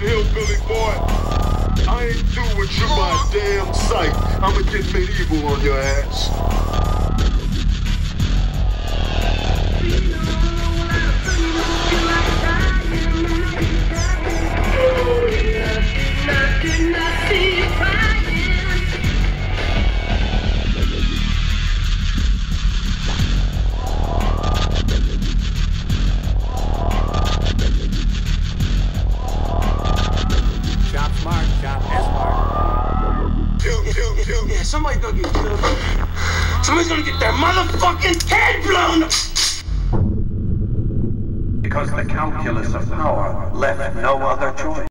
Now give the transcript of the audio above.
Billy boy. I ain't with you by damn sight. I'ma get medieval on your ass. Shop somebody's gonna get killed. Somebody's gonna get their motherfucking head blown. Because the calculus of power left no other choice.